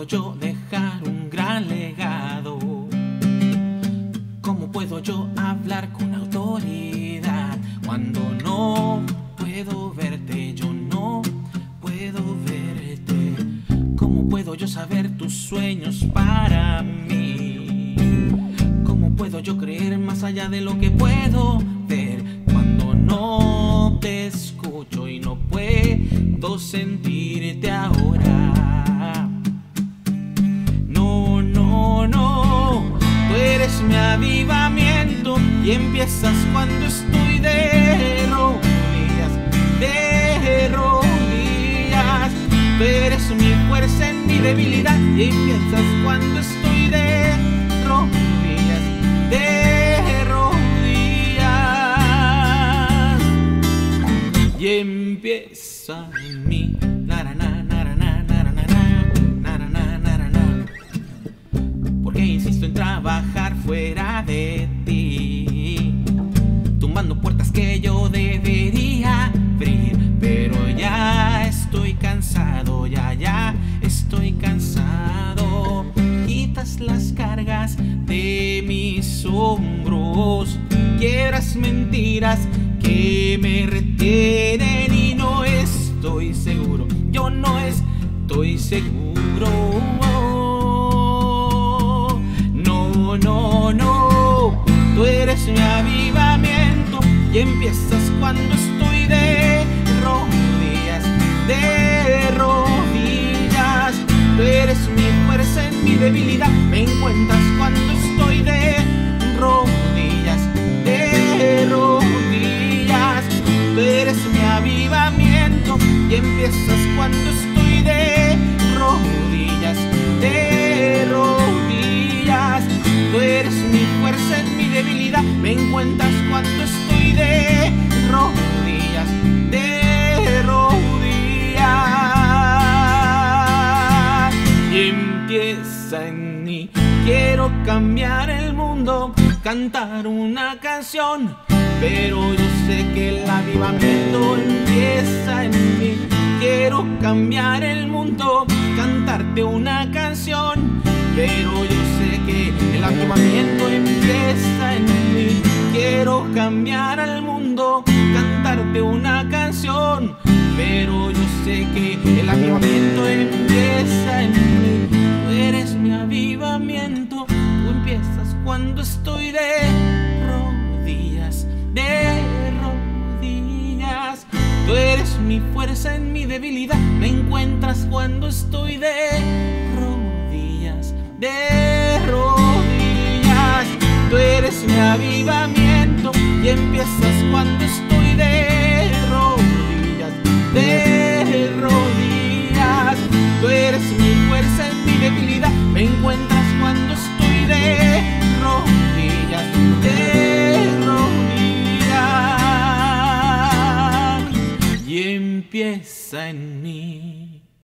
puedo yo dejar un gran legado? ¿Cómo puedo yo hablar con autoridad cuando no puedo verte? Yo no puedo verte. ¿Cómo puedo yo saber tus sueños para mí? ¿Cómo puedo yo creer más allá de lo que puedo ver cuando no te escucho y no puedo sentirte ahora? Eres mi avivamiento y empiezas cuando estoy de rodillas, de rodillas. Tú eres mi fuerza en mi debilidad y empiezas cuando estoy de rodillas, de rodillas. Y empieza en na, puertas que yo debería abrir, pero ya estoy cansado, ya, ya estoy cansado. Quitas las cargas de mis hombros, quiebras mentiras que me retienen y no estoy seguro, yo no estoy seguro. Y empiezas cuando estoy de rodillas, de rodillas. Tú eres mi fuerza en mi debilidad, me encuentras cuando estoy de rodillas, de rodillas. Tú eres mi avivamiento y empiezas cuando estoy de rodillas, de rodillas. En mí, quiero cambiar el mundo, cantar una canción. Pero yo sé que el avivamiento empieza en mí. Quiero cambiar el mundo, cantarte una canción. Pero yo sé que el avivamiento empieza en mí. Quiero cambiar al mundo, cantarte una canción. Pero yo sé que el avivamiento empieza cuando estoy de rodillas, de rodillas. Tú eres mi fuerza en mi debilidad. Me encuentras cuando estoy de rodillas, de rodillas. Tú eres mi avivamiento Yes, I need.